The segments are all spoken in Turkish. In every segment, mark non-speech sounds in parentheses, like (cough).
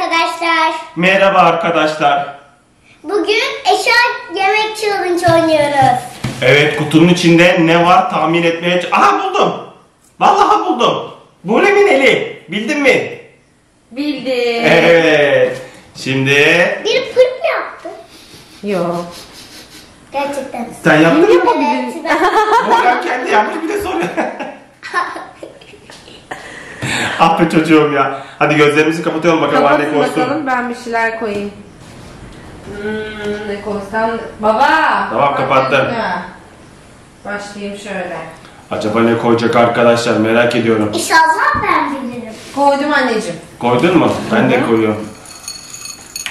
arkadaşlar. Merhaba arkadaşlar. Bugün eşya yemek challenge oynuyoruz. Evet kutunun içinde ne var tahmin etmeye... Aha buldum. Vallahi buldum. Bulem'in eli. Bildin mi? Bildim. Evet. Şimdi Bir pırt mı yaptı? Yok. Gerçekten. sen yaptın mı? Evet, ben- Volkan kendi yapmış bir de soruyor. (laughs) (laughs) ah be çocuğum ya. Hadi gözlerimizi kapatalım bakalım anne Kapatın koysun. bakalım ben bir şeyler koyayım. Hmm, ne koysam? Baba. Tamam, kapattım. Başlayayım şöyle. Acaba ne koyacak arkadaşlar merak ediyorum. İnşallah ben bilirim. Koydum anneciğim. Koydun mu? Ben de koyuyorum.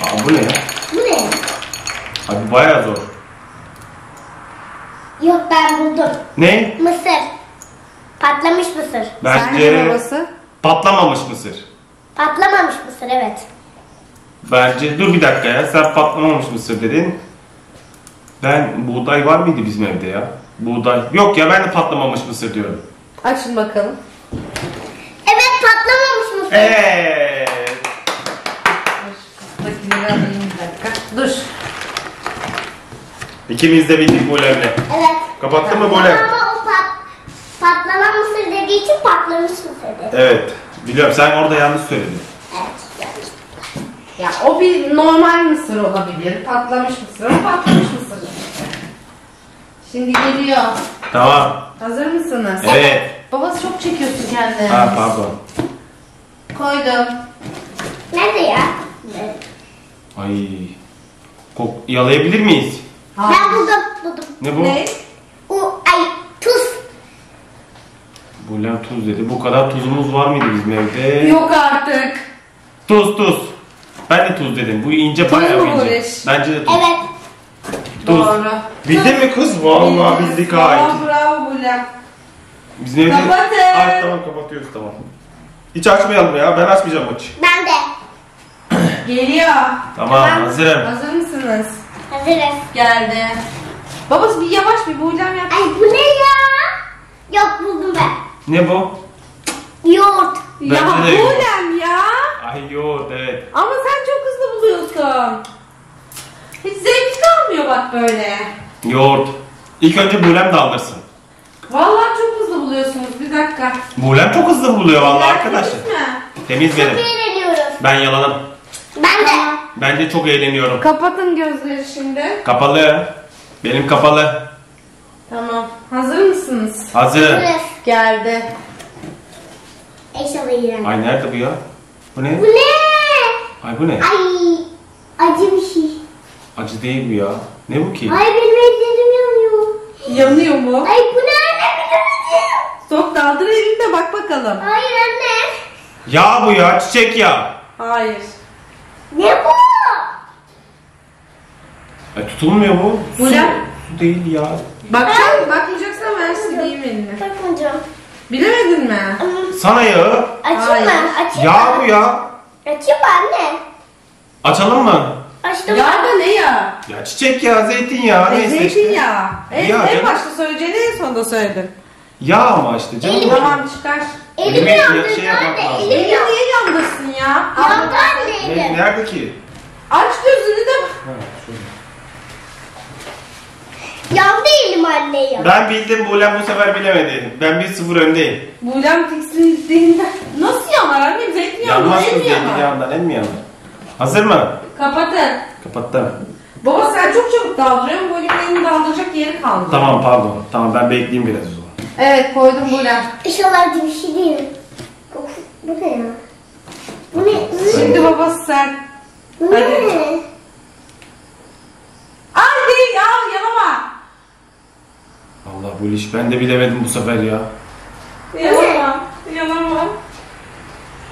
Aa bu ne ya? Bu ne? Abi bayağı zor. Yok ben buldum. Ne? Mısır. Patlamış mısır. Sence Bence babası? Patlamamış mısır. Patlamamış mısır evet. Bence dur bir dakika ya sen patlamamış mısır dedin. Ben buğday var mıydı bizim evde ya? Buğday. Yok ya ben de patlamamış mısır diyorum. Açın bakalım. Evet patlamamış mısır. Evet. Makineyi alayım bir dakika. Dur. İkimiz de bildik bu önemli. Evet. Kapattın mı Ama böyle? o pat, patlanan mısır dediği için patlamış mısır dedi. Evet. Biliyorum sen orada yanlış söyledin. Evet. yanlış. Ya o bir normal mısır olabilir. Patlamış mısır ama patlamış mısır. Şimdi geliyor. Tamam. Hazır mısınız? Evet. Babası çok çekiyorsun kendini. Ha pardon. Koydum. Nerede ya? Ay. Kok yalayabilir miyiz? Ben buldum. Buldum. Ne bu? Ne? O ay tuz. Bulen tuz dedi. Bu kadar tuzumuz var mıydı bizim evde? Yok artık. Tuz tuz. Ben de tuz dedim. Bu ince Tuz bayağı mu ince. Barış? Bence de tuz. Evet. Tuz. Doğru. Bildin mi kız? Vallahi bildik ha. Bravo bravo Bulem. Bizim evde... Kapatın. Ay, tamam kapatıyoruz tamam. Hiç açmayalım ya. Ben açmayacağım maçı. Ben de. Geliyor. Tamam, hazırım. Hazır mısınız? Hazırız. Geldi. Babası bir yavaş bir Bulem yap. Ay bu ne ya? Yok buldum ben. Ne bu? Yoğurt. Bence ya de yok. Bulem ya. Ay yoğurt evet. Ama sen çok hızlı buluyorsun. Hiç zevk kalmıyor bak böyle. Yoğurt. İlk önce Bulem de alırsın. Vallahi çok hızlı buluyorsunuz. Bir dakika. Bulem çok hızlı buluyor vallahi arkadaşlar. temiz mi? Temiz Çok benim. eğleniyoruz. Ben yalanım. Ben de. Ben de çok eğleniyorum. Kapatın gözleri şimdi. Kapalı. Benim kapalı. Tamam. Hazır mısınız? Hazır. Hazırız. Geldi. Eşyalı. Ay nerede bu ya? Bu ne? Bu ne? Ay bu ne? Ay acı bir şey. Acı değil bu ya. Ne bu ki? Ay benim ellerim yanıyor. Yanıyor mu? Ay bu ne anne bilemedim. Sok daldır elinde bak bakalım. Hayır anne. Yağ bu ya. Çiçek yağı. Hayır. Ne bu? Ay tutulmuyor bu. Bu Su- ne? Su değil ya. Bakacak, bakmayacaksan sileyim elini. Bakmayacağım. Bilemedin mi? Sana yağı. Açayım mı? Açayım Yağ mı? bu ya. Açayım mı anne? Açalım mı? Açtım. Ya da ne ya? Ya çiçek yağı, zeytinyağı E, neyse işte. zeytinyağı. Ya en canım. başta söyleyeceğini en sonunda söyledim. Yağ ama işte canım. Elim- Tamam çıkar. Elim Elime yandı şey yapmak anne. lazım. Elim Elini yandı. niye yandırsın ya? Yandı anne Ne, elim. nerede ki? Aç gözünü de Ha, şöyle. Yandı ya. Ben bildim Bulem bu sefer bilemedi. Ben 1-0 öndeyim. Bulem tiksindiğinden nasıl yanar annem? Zeytinyağlı Yanmaz el mı mi yanar? zeytinyağından el mi yanar? Hazır mı? Kapatın. Kapattım. Baba sen çok çabuk daldırıyorsun. Böyle elini daldıracak yeri kalmadı. Tamam pardon. Tamam ben bekleyeyim biraz o zaman. Evet koydum Bulem. İnşallah bir şey değil. Bu ne ya? Bu ne? Şimdi babası sen. Bu ne? Hadi. Ay değil ya yanama. Allah bu iş ben de bilemedim bu sefer ya. Yanama. Yanama.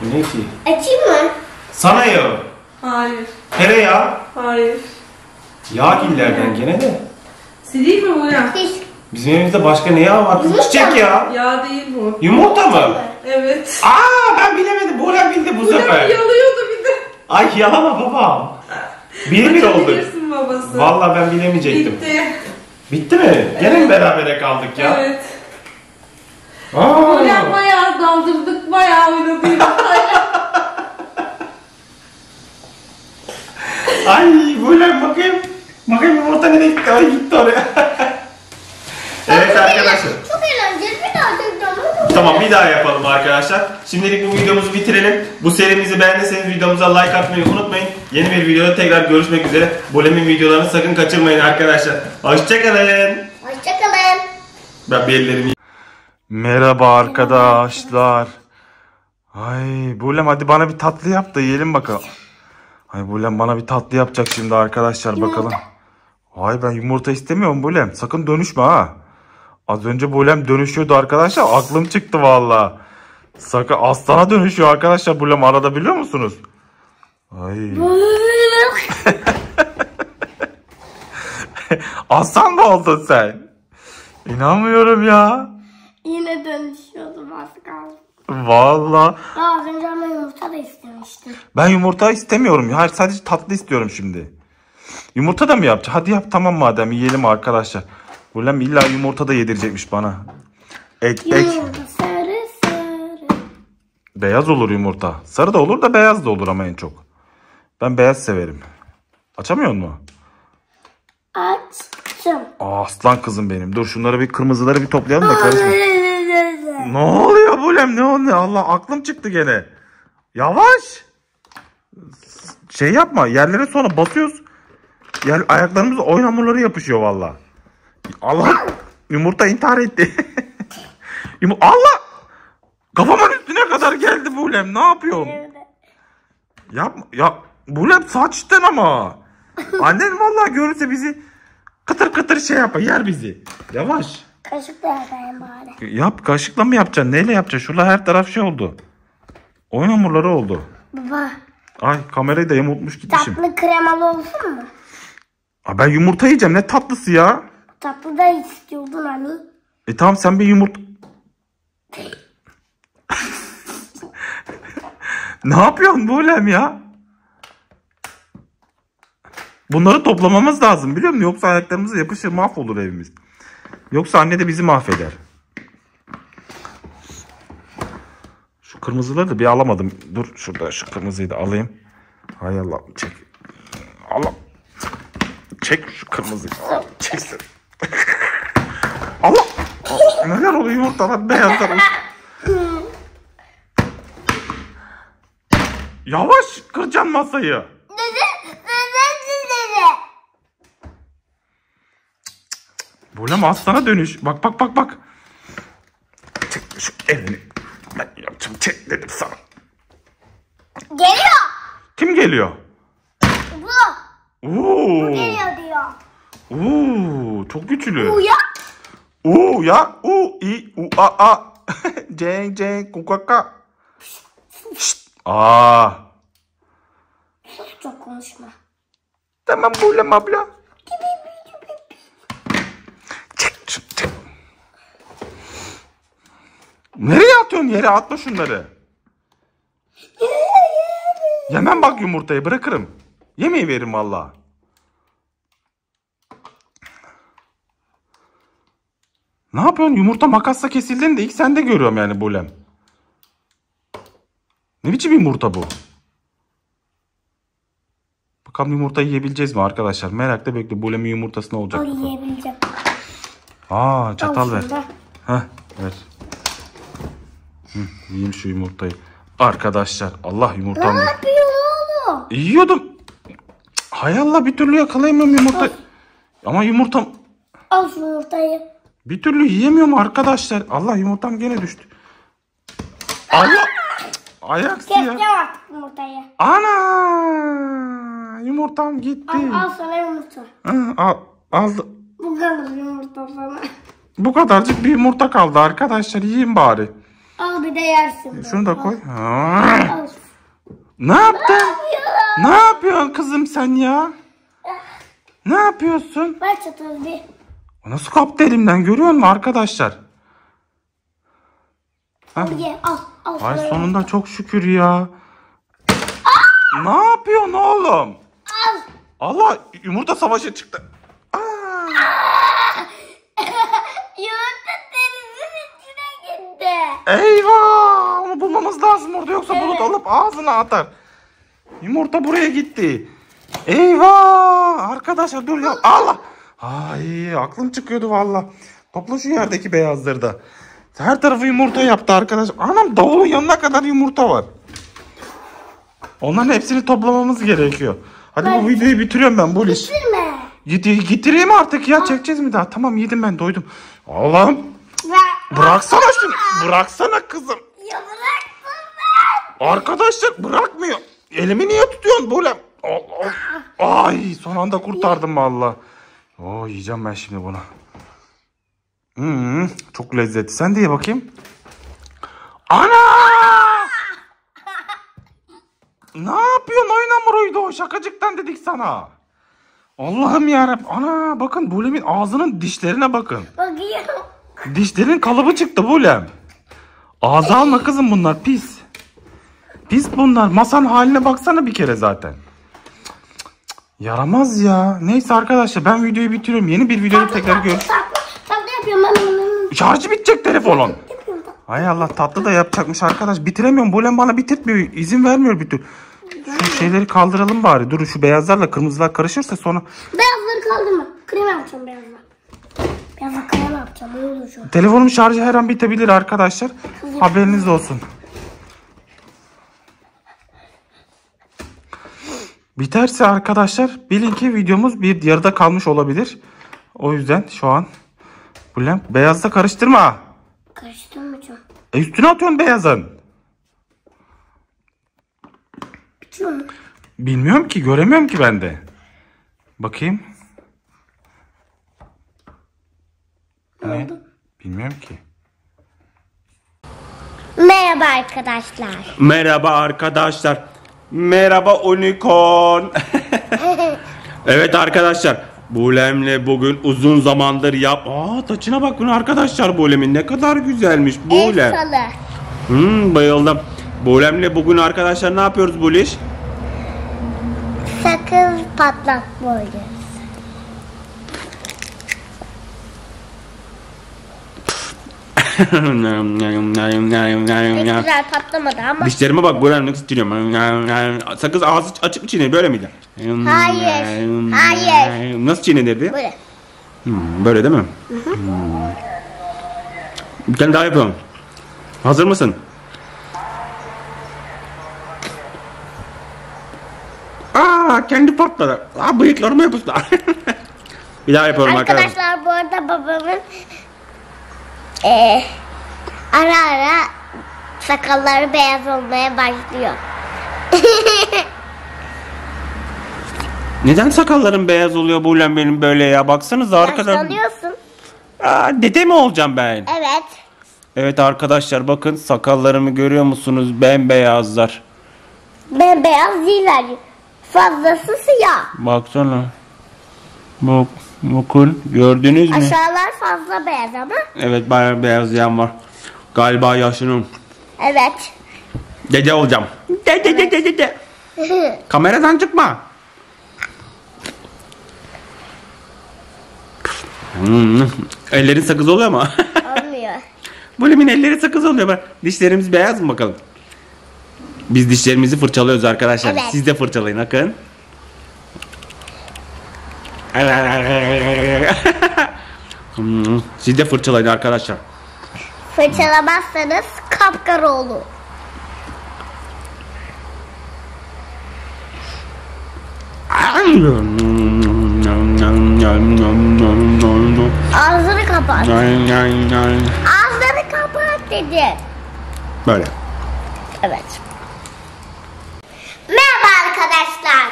Bu ne ki? Açayım mı? Sana yağı. Hayır. Tereyağı. Hayır. Yağ gillerden gene de. Sileyim mi Bulem? Hiç. Bizim evimizde başka ne yağ var? Yumurta Çiçek yağı. Ya değil bu. Yumurta mı? Evet. Aa ben bilemedim. Bulem bildi bu Bulem sefer. yalıyordu bir de. Ay yalama babam. Bir bir. Açabilirsin babası. Vallahi ben bilemeyecektim. Bitti. Bitti mi? Gene mi berabere kaldık ya? Evet. Aa. Bulem bayağı daldırdık, bayağı oynadık. (laughs) Ay böyle bakayım. Bakayım yumurta nereye gitti? Ay gitti oraya. evet arkadaşlar. Çok eğlenceli bir daha tekrar. Tamam bir daha yapalım arkadaşlar. Şimdilik bu videomuzu bitirelim. Bu serimizi beğendiyseniz videomuza like atmayı unutmayın. Yeni bir videoda tekrar görüşmek üzere. Bolemin videolarını sakın kaçırmayın arkadaşlar. Hoşçakalın. Hoşçakalın. Ben bir ellerimi... Merhaba arkadaşlar. Ay Bulem hadi bana bir tatlı yap da yiyelim bakalım. Ay Bulem bana bir tatlı yapacak şimdi arkadaşlar bakalım. Ay ben yumurta istemiyorum Bulem. Sakın dönüşme ha. Az önce Bulem dönüşüyordu arkadaşlar. Aklım çıktı valla. Sakın aslana dönüşüyor arkadaşlar Bulem arada biliyor musunuz? Ay. (laughs) Aslan mı oldun sen? İnanmıyorum ya. Yine dönüşüyordum az kaldı. Valla. Az önce ama yumurta da istemiştim. Ben yumurta istemiyorum. Hayır sadece tatlı istiyorum şimdi. Yumurta da mı yapacak? Hadi yap tamam madem yiyelim arkadaşlar. Ulan illa yumurta da yedirecekmiş bana. Ek ek. Yumurta sarı sarı. Beyaz olur yumurta. Sarı da olur da beyaz da olur ama en çok. Ben beyaz severim. Açamıyor mu? Açtım. Aa, aslan kızım benim. Dur şunları bir kırmızıları bir toplayalım da karışma. Ne oluyor Bulem ne oluyor? Allah aklım çıktı gene. Yavaş. Şey yapma yerlere sonra basıyoruz. Yer, ayaklarımız oyun hamurları yapışıyor valla. Allah yumurta intihar etti. (laughs) Yum- Allah kafamın üstüne kadar geldi Bulem ne yapıyorsun? Yapma ya Bulem saçtan ama. (laughs) Annen vallahi görürse bizi kıtır kıtır şey yapar yer bizi. Yavaş. Kaşıkla yapayım bari. Yap kaşıkla mı yapacaksın? Neyle yapacaksın? Şurada her taraf şey oldu. Oyun hamurları oldu. Baba Ay kamerayı da yamultmuş gitmişim. tatlı kremalı olsun mu? Aa, ben yumurta yiyeceğim. Ne tatlısı ya? Tatlı da istiyordun hani. E tamam sen bir yumurta... (laughs) ne yapıyorsun Bulem ya? Bunları toplamamız lazım biliyor musun? Yoksa ayaklarımıza yapışır mahvolur evimiz. Yoksa anne de bizi mahveder. Şu kırmızıları da bir alamadım. Dur şurada şu kırmızıyı da alayım. Hay Allah çek. Allah. Çek şu kırmızıyı. Çeksin. Allah. Neler oluyor yumurtalar beyazlar. Yavaş kıracaksın masayı. Bulem aslana dönüş. Bak bak bak bak. Şu elini. Ben yapacağım. Çek dedim sana. Geliyor. Kim geliyor? Bu. Oo. Geliyor diyor. Oo, çok güçlü. Uya. U ya u i u a a. Cenk cenk kukaka. Şşt. Aa. Çok konuşma. Tamam Bulem abla. Çek. Nereye atıyorsun yere atma şunları. Yemem bak yumurtayı bırakırım. Yemeği veririm valla. Ne yapıyorsun? Yumurta makasla kesildiğini de ilk sende görüyorum yani Bulem. Ne biçim yumurta bu? Bakalım yumurta yiyebileceğiz mi arkadaşlar? Merakla bekle. Bulem'in yumurtası ne olacak? Bakalım. yiyebileceğim. Aa çatal Al ver. şunu da. Heh ver. Hı, yiyeyim şu yumurtayı. Arkadaşlar Allah yumurtam. Ne yapıyorsun oğlum? Yiyordum. Cık, Hay Allah bir türlü yakalayamıyorum yumurta. Ama yumurtam Al şu yumurtayı. Bir türlü yiyemiyorum arkadaşlar. Allah yumurtam gene düştü. Allah. Keseceğim ya. artık yumurtayı. Ana. Yumurtam gitti. Al, al sana yumurta. Hı, Al, aldı. Bu kadar yumurta sana. Bu kadarcık bir yumurta kaldı arkadaşlar. Yiyin bari. Al bir de yersin. Şunu da koy. Al. Ne yaptın? Ne yapıyorsun kızım sen ya? Ne yapıyorsun? Ver çatalı bir. Nasıl kaptı elimden görüyor musun arkadaşlar? Al ye al. Al Ay sonunda çok şükür ya. Ne yapıyorsun oğlum? Al. Allah yumurta savaşı çıktı. Aa, (laughs) Yumurta denizin içine gitti. eyvah onu bulmamız lazım orada yoksa bulut alıp ağzına atar. Yumurta buraya gitti. Eyvah! Arkadaşlar dur ya. Allah! Ay aklım çıkıyordu valla. Topla şu yerdeki beyazları da. Her tarafı yumurta yaptı arkadaş. Anam davulun yanına kadar yumurta var. Onların hepsini toplamamız gerekiyor. Hadi bu videoyu bitiriyorum ben bu iş. Bitirme. Git, getireyim artık ya. Çekeceğiz mi daha? Tamam yedim ben doydum. Allah'ım bıraksana şunu. Bıraksana kızım. Ya bıraktın ben. Arkadaşlar bırakmıyor. Elimi niye tutuyorsun böyle? Allah. Ay son anda kurtardım valla. Oo yiyeceğim ben şimdi bunu. Hmm, çok lezzetli. Sen de ye bakayım. Ana! ne yapıyorsun oyun hamuruydu o şakacıktan dedik sana. Allah'ım yarabbim. Ana bakın Bulem'in ağzının dişlerine bakın. Bakayım. Dişlerin kalıbı çıktı Bulem. Ağza alma kızım bunlar pis. Pis bunlar. Masanın haline baksana bir kere zaten. Yaramaz ya. Neyse arkadaşlar ben videoyu bitiriyorum. Yeni bir videoda tekrar görüşürüz. Tatlı, tatlı yapıyorum ben bunu. Şarjı bitecek telefonun. Hay Allah tatlı da yapacakmış arkadaş. Bitiremiyorum. Bulem bana bitirtmiyor. İzin vermiyor bir türlü. Şu şeyleri kaldıralım bari. Dur şu beyazlarla kırmızılar karışırsa sonra Beyazları kaldırma. Krem yapacağım beyazlar. Beyazlar krem yapacağım. Ne olur şu. Telefonum şarjı her an bitebilir arkadaşlar. Haberiniz olsun. Biterse arkadaşlar bilin ki videomuz bir yarıda kalmış olabilir. O yüzden şu an Bulem beyazla karıştırma. Karıştırmayacağım. E üstüne atıyorsun beyazın. Bitiyor mu? Bilmiyorum ki göremiyorum ki ben de. Bakayım. Ne? Bilmiyorum ki. Merhaba arkadaşlar. Merhaba arkadaşlar. Merhaba unicorn. (laughs) evet arkadaşlar. Bulem'le bugün uzun zamandır yap. Aa taçına bakın arkadaşlar Bulem'in ne kadar güzelmiş Bulem. El. Hmm, bayıldım. Bulem'le bugün arkadaşlar ne yapıyoruz Buliş? Sakız patlak boyu. Ne güzel patlamadı ama. Dişlerime bak Bulem nasıl çiğniyorum. Sakız ağzı açık mı çiğnedi böyle miydi? Hayır, hayır. Nasıl çiğnedi? Böyle. Hmm, böyle değil mi? Hmm. Bir tane daha yapalım. Hazır mısın? Aa kendi patladı. Aa bıyıklarıma yapıştı. (laughs) bir daha yapalım arkadaşlar. Arkadaşlar bu arada babamın eee ara ara sakalları beyaz olmaya başlıyor. (laughs) Neden sakallarım beyaz oluyor bu ulan benim böyle ya? Baksanıza arkadan. Yaşlanıyorsun. Aa, dede mi olacağım ben? Evet. Evet arkadaşlar bakın sakallarımı görüyor musunuz? Bembeyazlar. Ben beyaz değiller. Fazlası siyah. Baksana. Bak, bakın gördünüz mü? Aşağılar fazla beyaz ama. Evet bayağı beyaz yan var. Galiba yaşlıyım. Evet. Dede olacağım. Dede dede dede. (laughs) Kameradan çıkma. Hmm, ellerin sakız oluyor mu? Olmuyor. (laughs) Bulemin elleri sakız oluyor. Bak, Dişlerimiz beyaz mı bakalım? Biz dişlerimizi fırçalıyoruz arkadaşlar. Evet. Siz de fırçalayın bakın. (laughs) Siz de fırçalayın arkadaşlar. Fırçalamazsanız kapkara olur. Ağzını kapat. Ağzını kapat dedi. Böyle. Evet. Merhaba arkadaşlar.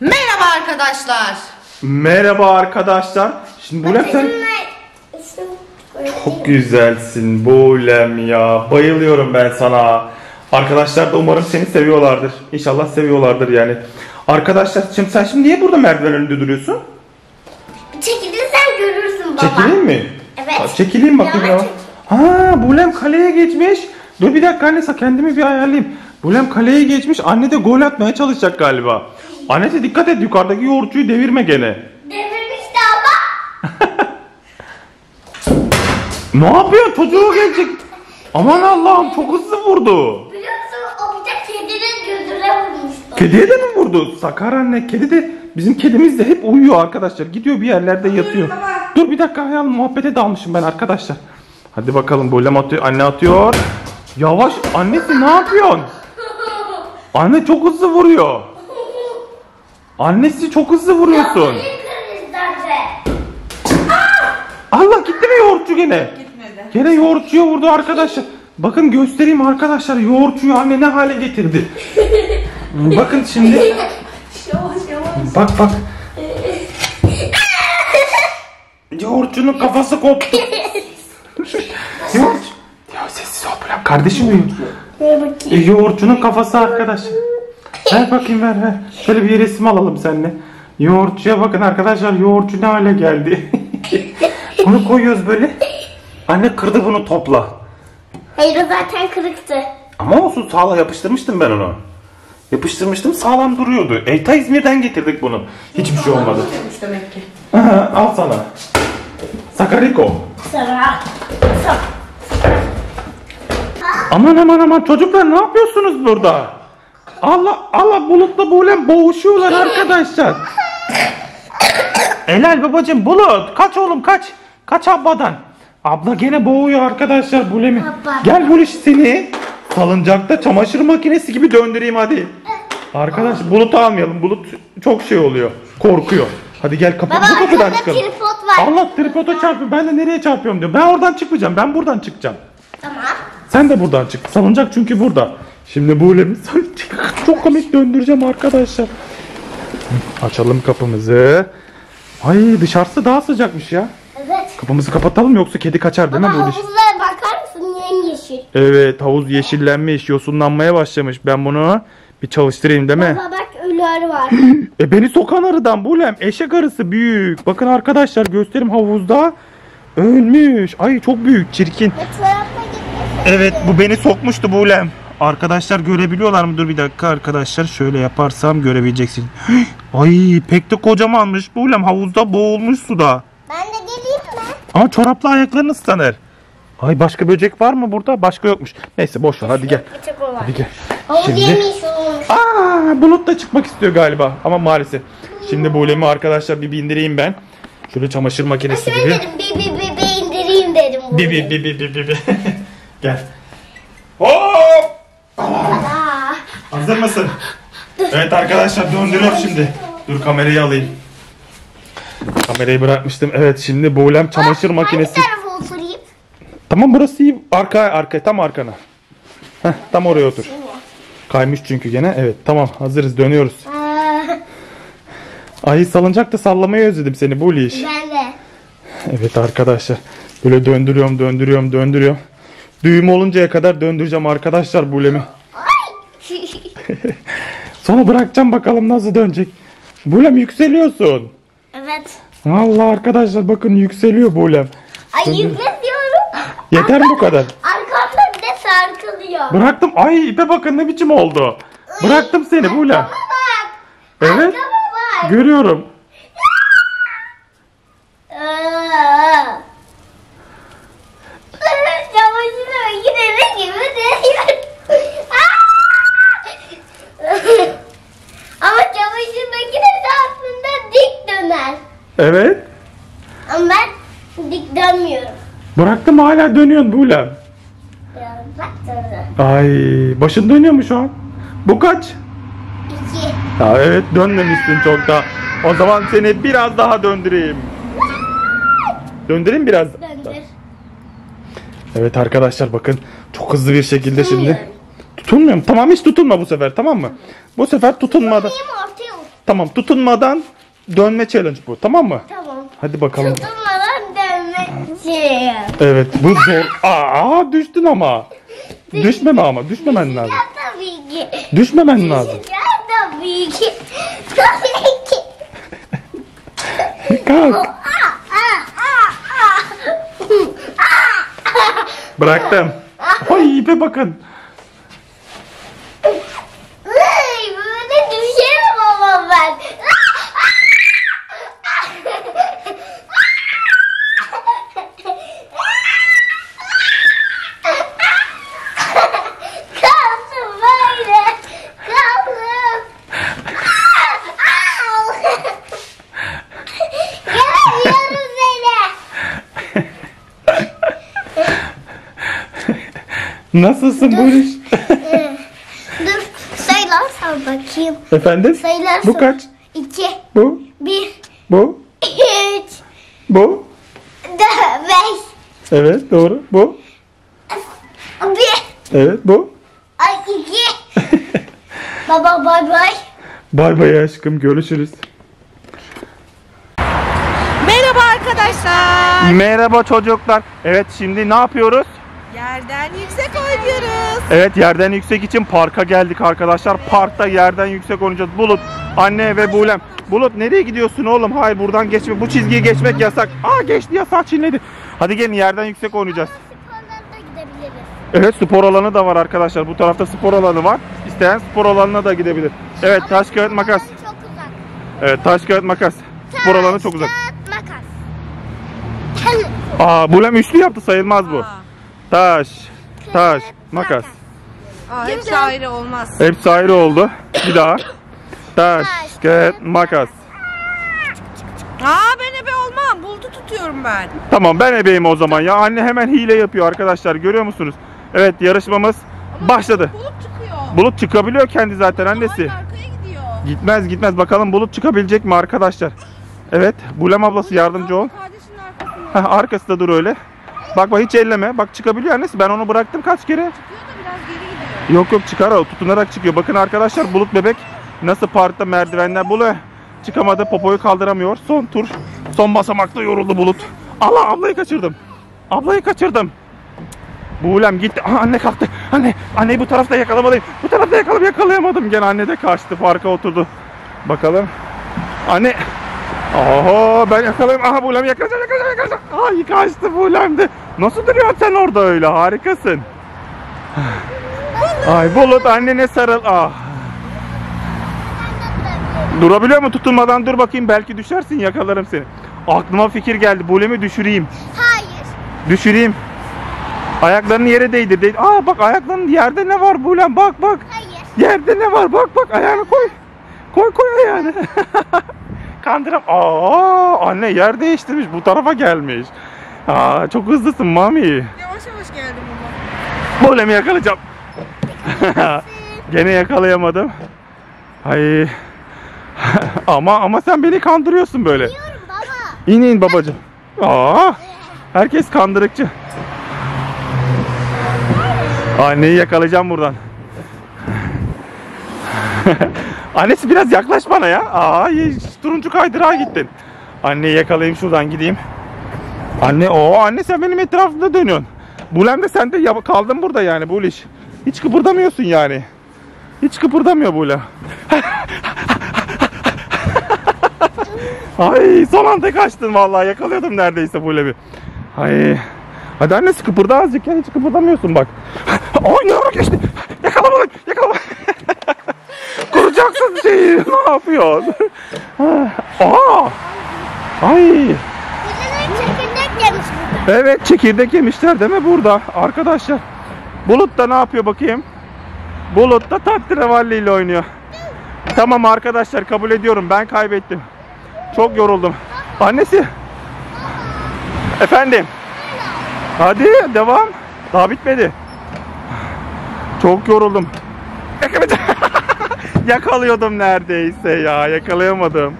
Merhaba arkadaşlar. Merhaba arkadaşlar. Şimdi Bulem sen çok güzelsin Bulem ya. Bayılıyorum ben sana. Arkadaşlar da umarım seni seviyorlardır. İnşallah seviyorlardır yani. Arkadaşlar şimdi sen şimdi niye burada merdiven önünde duruyorsun? Çekilirsen görürsün baba. Çekileyim mi? Evet. Ha, Çekileyim bakayım Ya. Ha Bulem kaleye geçmiş. Dur bir dakika anne kendimi bir ayarlayayım. Bulem kaleye geçmiş. Anne de gol atmaya çalışacak galiba. Anne de dikkat et yukarıdaki yoğurtçuyu devirme gene. Devirmişti ama. (laughs) Ne yapıyor? Çocuğu gelecek. Aman Allah'ım çok hızlı vurdu. Biliyorsun o bir de kedinin gözüne vurmuştu. Kediye de mi vurdu? Sakar anne kedi de bizim kedimiz de hep uyuyor arkadaşlar. Gidiyor bir yerlerde yatıyor. Dur bir dakika hayal muhabbete dalmışım ben arkadaşlar. Hadi bakalım Bulem atıyor. Anne atıyor. Yavaş annesi ne yapıyorsun? (laughs) Anne çok hızlı vuruyor. Annesi çok hızlı vuruyorsun. Allah gitti mi yoğurtçu gene? Gitmedi. Gene yoğurtçuya vurdu arkadaşlar. Bakın göstereyim arkadaşlar yoğurtçuyu anne ne hale getirdi. (laughs) Bakın şimdi. Yavaş yavaş. Bak bak. Yoğurtçunun kafası koptu. (laughs) Yoğurt. Ya sessiz ol Bülent. Kardeşim benim. E, yoğurtçunun kafası arkadaş. Ver bakayım ver ver. Şöyle bir resim alalım seninle. Yoğurtçuya bakın arkadaşlar yoğurtçu ne hale geldi. (laughs) bunu koyuyoruz böyle. Anne kırdı bunu topla. Hayır o zaten kırıktı. Ama olsun sağlam yapıştırmıştım ben onu. Yapıştırmıştım sağlam duruyordu. E, ta İzmir'den getirdik bunu. Hiçbir şey olmadı. Demek ki. (laughs) Al sana. Sakariko. Sıra. Aman aman aman çocuklar ne yapıyorsunuz burada? Allah Allah bulutla buğulen boğuşuyorlar arkadaşlar. Helal babacım bulut kaç oğlum kaç. Kaç abladan. Abla gene boğuyor arkadaşlar bulemi. Gel buliş seni salıncakta çamaşır makinesi gibi döndüreyim hadi. Arkadaş bulut almayalım bulut çok şey oluyor korkuyor. Hadi gel kapı, Baba bu kapıdan çıkalım. tripod var. Allah tripoda çarpıyor ben de nereye çarpıyorum diyor. Ben oradan çıkmayacağım ben buradan çıkacağım. Tamam. Sen de buradan çık. Salıncak çünkü burada. Şimdi ulemi çok komik döndüreceğim arkadaşlar. Açalım kapımızı. Ay dışarısı daha sıcakmış ya. Evet. Kapımızı kapatalım yoksa kedi kaçar değil mi Baba bu diş? havuzlara bakar mısın? Yemyeşil. Evet havuz yeşillenmiş, yosunlanmaya başlamış. Ben bunu bir çalıştırayım değil mi? Baba bak ölü arı var. (laughs) E beni sokan arıdan Bulem. Eşek arısı büyük. Bakın arkadaşlar gösterim havuzda. Ölmüş. Ay çok büyük, çirkin. Evet bu beni sokmuştu Bulem. Arkadaşlar görebiliyorlar mı? Dur bir dakika arkadaşlar. Şöyle yaparsam görebileceksin. (gasps) Ay pek de kocamanmış Bulem. Havuzda boğulmuş suda. Ben de geleyim mi? Ama çorapla ayaklarını ıslanır. Ay başka böcek var mı burada? Başka yokmuş. Neyse boş ver hadi gel. Hadi gel. Şimdi. Aa, bulut da çıkmak istiyor galiba ama maalesef. Şimdi Bulem'i arkadaşlar bir bindireyim ben. Şöyle çamaşır makinesi gibi. dedim bir bir bir bir indireyim dedim. bir bir bir bir bir. bir. (laughs) Gel. Hop! Hazır mısın? Evet arkadaşlar döndürüyorum şimdi. Dur kamerayı alayım. Kamerayı bırakmıştım. Evet şimdi Bulem çamaşır makinesi. Hangi tarafa oturayım? Tamam burası iyi. Arka arka tam arkana. Heh, tam oraya otur. Kaymış çünkü gene. Evet tamam hazırız dönüyoruz. Ay salıncakta sallamayı özledim seni bu iş. ben de. Evet arkadaşlar. Böyle döndürüyorum döndürüyorum döndürüyorum. Düğüm oluncaya kadar döndüreceğim arkadaşlar bulemi. (laughs) Sonra bırakacağım bakalım nasıl dönecek. Bulem yükseliyorsun. evet. Allah arkadaşlar bakın yükseliyor bulem. Ay yükletiyorum. Yeter mi bu kadar? Arkamda bir de sarkılıyor. Bıraktım. Ay ipe bakın ne biçim oldu. Bıraktım seni bulem. Bak. Evet. Arkama bak. Görüyorum. Aa. Çamaşır makinesi gibi dönüyor. Aa! Ama çamaşır makinesi aslında dik döner. Evet. Ama ben dik dönmüyorum. Bıraktım hala dönüyorsun bulem. Biraz bak. Ay başın dönüyor mu şu an? Bu kaç? İki. Ya evet dönmemişsin çok da. O zaman seni biraz daha döndüreyim. Döndüreyim biraz. Döndür. Evet arkadaşlar bakın çok hızlı bir şekilde şimdi. Tutunmuyorum. Tamam hiç tutunma bu sefer tamam mı? Bu sefer tutunmadan. Tamam tutunmadan dönme challenge bu tamam mı? Tamam. Hadi bakalım. Tutulmadan dönmek için. Evet bu zor. Aa düştün ama. Düşmeme ama düşmemen lazım. Ya tabii ki. Düşmemen lazım. Ya tabii ki. Tabii ki. Kalk. Bıraktım. Ay ipe bakın. Ay, böyle düşerim ama ben. Nasılsın Buliş? Dur sayılarsam bakayım. Efendim? Sayılarsam. Bu kaç? İki, Bu? bir, Bu? üç, Bu? dört, beş, Evet doğru. Bu? bir, Evet bu. ay iki. (laughs) Baba bay bay. Bay bay aşkım görüşürüz. Merhaba arkadaşlar. Merhaba çocuklar. Evet şimdi ne yapıyoruz? Yerden yüksek oynuyoruz. Evet yerden yüksek için parka geldik arkadaşlar. Parkta yerden yüksek oynayacağız. Bulut, anne ve Bulem. Bulut nereye gidiyorsun oğlum? Hayır buradan geçme. Bu çizgiyi geçmek yasak. Aa geçti yasak çiğnedi. Hadi gelin yerden yüksek oynayacağız. Evet spor alanı da var arkadaşlar. Bu tarafta spor alanı var. İsteyen spor alanına da gidebilir. Evet taş kağıt makas. Çok uzak. Evet taş kağıt makas. Spor alanı çok uzak. Kağıt, makas. Aa Bulem üçlü yaptı sayılmaz bu. Taş, taş, makas. Aa, hepsi ayrı olmaz. Hepsi ayrı oldu. Bir daha. Taş, kağıt, makas. Aa ben ebe olmam. Buldu tutuyorum ben. Tamam ben ebeyim o zaman ya. Anne hemen hile yapıyor arkadaşlar. Görüyor musunuz? Evet yarışmamız başladı. Bulut çıkıyor. Bulut çıkabiliyor kendi zaten annesi. Hayır, arkaya gidiyor. Gitmez gitmez. Bakalım Bulut çıkabilecek mi arkadaşlar? Evet. Bulem ablası yardımcı ol. Kardeşinin arkasında. Heh, arkası da dur öyle. Bak bak hiç elleme. Bak çıkabiliyor annesi. Ben onu bıraktım kaç kere. Çıkıyor da biraz geri gidiyor. Yok yok çıkar o tutunarak çıkıyor. Bakın arkadaşlar Bulut bebek nasıl parkta merdivenler bulu çıkamadı popoyu kaldıramıyor. Son tur son basamakta yoruldu Bulut. Allah ablayı kaçırdım. Ablayı kaçırdım. Buğulem gitti. Aha, anne kalktı. Anne, anneyi bu tarafta yakalamalıyım. Bu tarafta yakalam yakalayamadım. Gene anne de kaçtı. Parka oturdu. Bakalım. Anne. Oho ben yakalayayım. Aha Buğulem yakalayacağım yakalayacağım yakalayacağım. Ay kaçtı Buğulem de. Nasıl duruyorsun sen orada öyle? Harikasın. Ay Bulut annene sarıl. Ah. Durabiliyor mu tutunmadan dur bakayım belki düşersin yakalarım seni. Aklıma fikir geldi. Bulem'i düşüreyim. Hayır. Düşüreyim. Ayaklarını yere değdir. değdir. Aa bak ayaklarının yerde ne var Bulem bak bak. Hayır. Yerde ne var bak bak ayağını koy. Koy koy ayağını. (laughs) Kandıram. Aa anne yer değiştirmiş bu tarafa gelmiş. Aa çok hızlısın mami. Yavaş yavaş geldim baba. Bulem'i yakalayacağım. (laughs) Gene yakalayamadım. Ay. (laughs) ama ama sen beni kandırıyorsun böyle. Diyorum baba. İn in babacığım. Aa, herkes kandırıkçı. Anneyi yakalayacağım buradan. (laughs) Annesi biraz yaklaş bana ya. Aa, turuncu kaydırağa gittin. Anneyi yakalayayım şuradan gideyim. Anne o anne sen benim etrafımda dönüyorsun. Bulem de sen de kaldın burada yani Buliş. Hiç kıpırdamıyorsun yani. Hiç kıpırdamıyor Bulem. (laughs) Ay son anda kaçtın vallahi yakalıyordum neredeyse Bulem'i. Ay. Hadi annesi kıpırda azıcık ya hiç kıpırdamıyorsun bak. (laughs) Ay ne ara geçti. Yakalamadım yakalamadım. Kuracaksın şeyi. (laughs) Ne yapıyorsun? (laughs) Aa. Ay. Çekirdek yemiş burada. Evet çekirdek yemişler değil mi burada arkadaşlar? Bulut da ne yapıyor bakayım? Bulut da tahterevalli ile oynuyor. Tamam arkadaşlar kabul ediyorum ben kaybettim. Çok yoruldum. Annesi. Efendim. Hadi devam. Daha bitmedi. Çok yoruldum. Yakaladım. Yakalıyordum neredeyse ya yakalayamadım.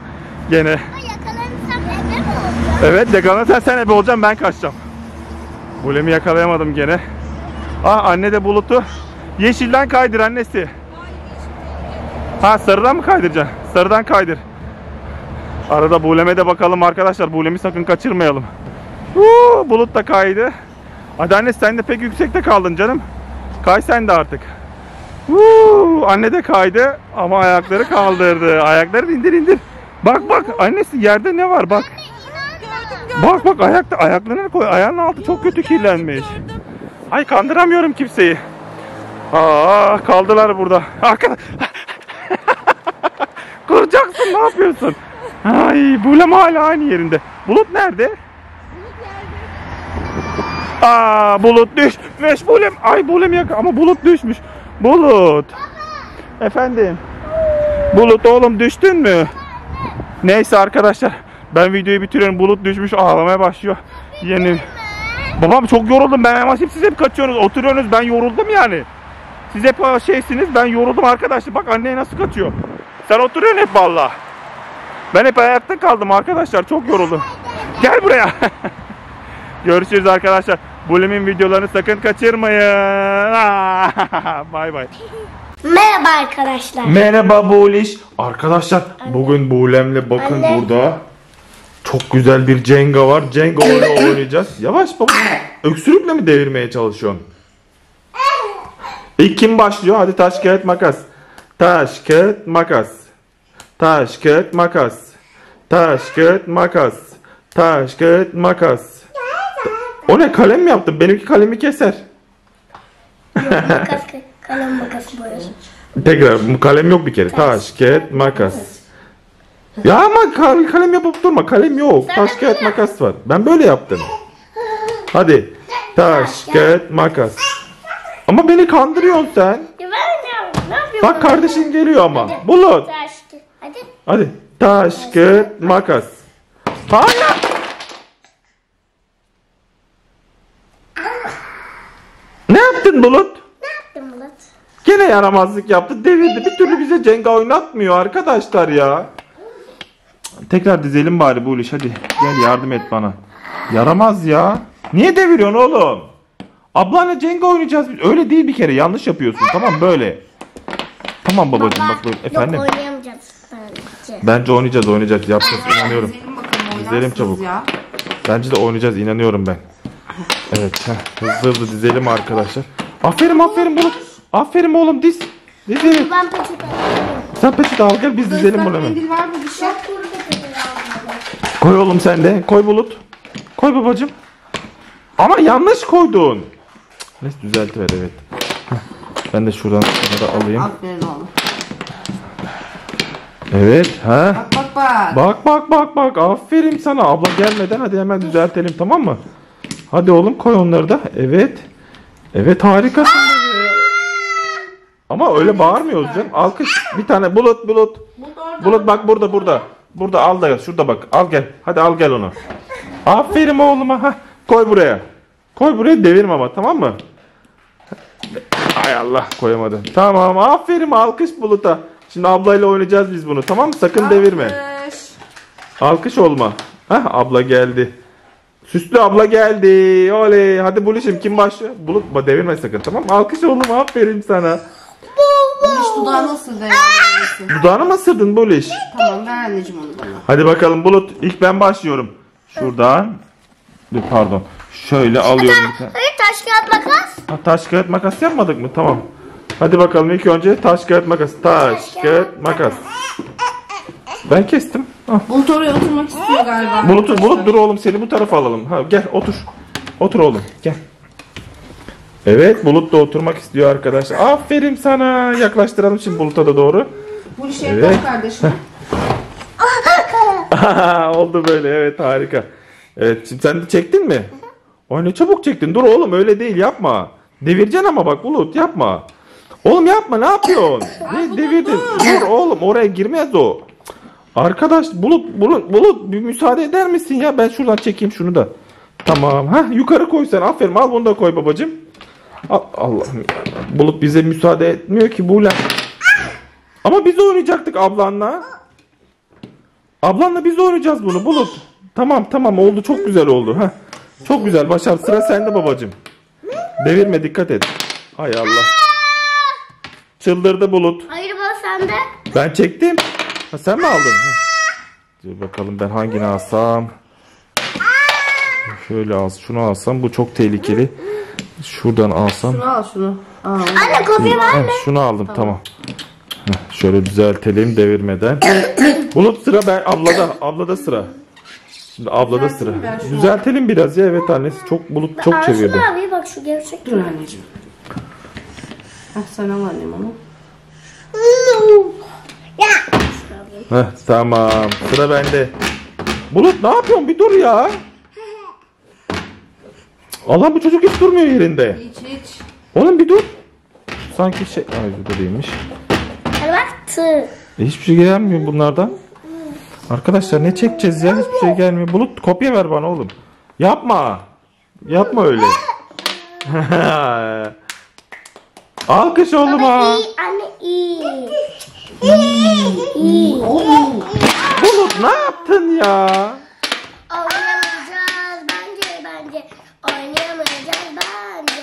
Gene. Ama yakalanırsam ebe mi olacak? Evet yakalanırsan sen ebe olacaksın ben kaçacağım. Bulemi yakalayamadım gene. Ah anne de bulutu. Yeşilden kaydır annesi. Ha sarıdan mı kaydıracaksın? Sarıdan kaydır. Arada Bulem'e de bakalım arkadaşlar. Bulem'i sakın kaçırmayalım. Huu, bulut da kaydı. Hadi anne sen de pek yüksekte kaldın canım. Kay sen de artık. Huu, anne de kaydı ama ayakları kaldırdı. Ayakları indir indir. Bak bak annesi yerde ne var bak. Bak bak ayakta ayaklarını koy. Ayağının altı çok kötü kirlenmiş. Ay kandıramıyorum kimseyi. Aa kaldılar burada. Arkada. (laughs) Kuracaksın ne yapıyorsun? Ay Bulem hala aynı yerinde. Bulut nerede? Aa Bulut düşmüş Bulem. Ay Bulem yak ama Bulut düşmüş. Bulut. Efendim. Bulut oğlum düştün mü? Neyse arkadaşlar ben videoyu bitiriyorum. Bulut düşmüş ağlamaya başlıyor. Yeni Babam çok yoruldum ben ama siz hep kaçıyorsunuz oturuyorsunuz ben yoruldum yani. Siz hep şeysiniz ben yoruldum arkadaşlar bak anneye nasıl kaçıyor. Sen oturuyorsun hep valla. Ben hep ayakta kaldım arkadaşlar çok yoruldum. Gel buraya. (laughs) Görüşürüz arkadaşlar. Bulim'in videolarını sakın kaçırmayın. (laughs) bay bay. Merhaba arkadaşlar. Merhaba Buliş. Arkadaşlar bugün Bulem'le bakın Anne. burada çok güzel bir Jenga var. Jenga oyunu (coughs) oynayacağız. Yavaş baba. Öksürükle mi devirmeye çalışıyorsun? İlk kim başlıyor? Hadi taş kağıt makas. Taş kağıt makas. Taş kağıt makas. Taş kağıt makas. Taş kağıt makas. O ne kalem mi yaptın? Benimki kalemi keser. makas, kalem makas boyar. Tekrar bu kalem yok bir kere. Taş, kağıt, makas. Ya ama kal- kalem yapıp durma. Kalem yok. Taş, kağıt, makas var. Ben böyle yaptım. Hadi. Taş, kağıt, makas. Ama beni kandırıyorsun sen. Ya ben ne, ne yapıyorum? Bak kardeşin geliyor ama. Bulut. Taş, Hadi. Hadi. Taş, kağıt, makas. Hayır. Ne yaptın Bulut? Ne yaptın Bulut? Gene yaramazlık yaptı. Devirdi. Bir türlü bize Cenga oynatmıyor arkadaşlar ya. Tekrar dizelim bari bu iş. Hadi gel yardım et bana. Yaramaz ya. Niye deviriyorsun oğlum? Ablanla Cenga oynayacağız. biz. Öyle değil bir kere. Yanlış yapıyorsun. Tamam böyle. Tamam babacığım bak böyle. Efendim. Yok oynayamayacağız bence. Bence oynayacağız oynayacağız. Yapacağız inanıyorum. Dizelim bakalım oynarsınız Dizelim çabuk. ya. Bence de oynayacağız inanıyorum ben. Evet heh, hızlı hızlı dizelim arkadaşlar. Aferin aferin Bulut. Aferin oğlum diz. Dizelim. Ben peçete alıyorum. Sen peçete al gel biz dizelim bunu hemen. mendil var mı bir şey? Bak burada peçete aldım. Koy oğlum sen de. Koy Bulut. Koy babacım. Ama yanlış koydun. Neyse düzeltiver evet. Heh, Ben de şuradan da alayım. Aferin oğlum. Evet. Ha. Bak bak bak. Bak bak bak bak. Aferin sana. Abla gelmeden hadi hemen düzeltelim tamam mı? Hadi oğlum koy onları da. Evet. Evet harikasın. Ama öyle bağırmıyoruz canım. Alkış. Bir tane bulut bulut. Bulut bak burada burada. Burada al da şurada bak. Al gel. Hadi al gel onu. Aferin oğluma. Hah. Koy buraya. Koy buraya devirme ama tamam mı? Ay Allah koyamadım. Tamam aferin alkış buluta. Şimdi ablayla oynayacağız biz bunu tamam mı? Sakın devirme. Alkış. Olma. Hah abla geldi. Süslü abla geldi. Oley. Hadi Buluş'um kim başlıyor? Bulut devirme sakın tamam mı? Alkış oğlum aferin sana. Diş dudağı nasıl değerlendirirsin? Dudağını mı ısırdın Buluş? tamam ver anneciğim onu bana. Hadi bakalım Bulut. İlk ben başlıyorum. Şuradan. Dur, Pardon. Şöyle alıyorum bir tane. Hayır taş kağıt makas. Ha, taş kağıt makas yapmadık mı? Tamam. Hadi bakalım ilk önce taş kağıt makas. Taş kağıt makas. Ben kestim. Ah. Bulut oraya oturmak istiyor galiba. Bulut, Bulut dur oğlum seni bu tarafa alalım. Ha, gel otur. Otur oğlum gel. Evet Bulut da oturmak istiyor arkadaşlar. Aferin sana. Yaklaştıralım şimdi Bulut'a da doğru. Bu şey Evet. kardeşim. (laughs) (laughs) Oldu böyle evet harika. Evet şimdi sen de çektin mi? Ay ne çabuk çektin. Dur oğlum öyle değil yapma. Devireceksin ama bak Bulut yapma. Oğlum yapma ne yapıyorsun? (laughs) ne devirdin? Dur oğlum oraya girmez o. Arkadaş Bulut Bulut Bulut bir müsaade eder misin ya? Ben şuradan çekeyim şunu da. Tamam. Ha yukarı koy sen. Aferin al bunu da koy babacığım. Al, Allah'ım ya. Bulut bize müsaade etmiyor ki Buğla. Ama biz oynayacaktık ablanla. Ablanla biz oynayacağız bunu Bulut. Tamam tamam oldu çok güzel oldu. ha. Çok güzel başar sıra sende babacığım. Devirme dikkat et. Hay Allah. Çıldırdı Bulut. Hayır baba sende. Ben çektim. Ha, sen mi aldın? Ha. Dur bakalım ben hangini alsam. Şöyle al, şunu alsam bu çok tehlikeli. Şuradan alsam. Şunu al şunu. Al. Anne kopya var mı? şunu aldım tamam. Heh, şöyle düzeltelim devirmeden. (coughs) Bulut sıra ben ablada ablada sıra. Şimdi ablada sıra. Düzeltelim biraz ya evet annesi çok bulut çok çevirdi. Arslan abi bak şu gevşek. Dur anneciğim. Heh, sen al annem onu. Ya. Heh, tamam sıra bende. Bulut ne yapıyorsun bir dur ya. Allah bu çocuk hiç durmuyor yerinde. Hiç hiç. Oğlum bir dur. Sanki şey... Ay bu da değilmiş. Hadi bak tığ. E, hiçbir şey gelmiyor bunlardan. Arkadaşlar ne çekeceğiz ya? Hiçbir şey gelmiyor. Bulut kopya ver bana oğlum. Yapma. Yapma öyle. (laughs) Alkış oğluma. İyi anne iyi. İyi. Bulut ne yaptın ya? Oynamayacağız bence bence. Oynayamayacağız bence.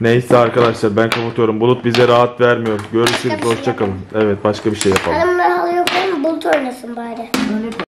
Neyse arkadaşlar ben kapatıyorum. Bulut bize rahat vermiyor. Görüşürüz. Hoşçakalın. Evet başka bir şey yapalım. Hanımlar halı yok mu? Bulut oynasın bari. Öyle